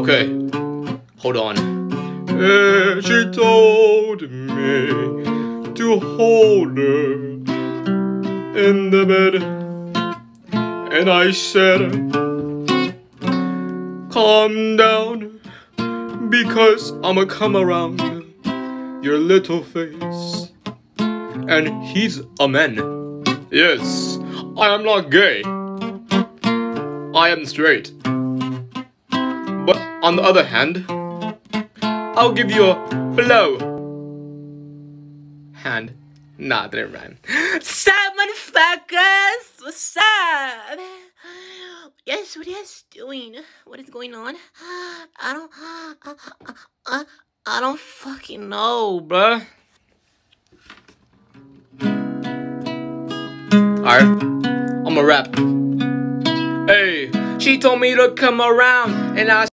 Okay, hold on. And she told me to hold her in the bed. And I said, Calm down, because I'ma come around your little face. And he's a man. Yes, I am not gay. I am straight. But on the other hand, I'll give you a blow. Hand. Nah, that didn't rhyme. Up, motherfuckers? What's up? Yes, what is doing? What is going on? I don't. I, I, I don't fucking know, bruh. Alright, I'm a rap. Hey, she told me to come around, and I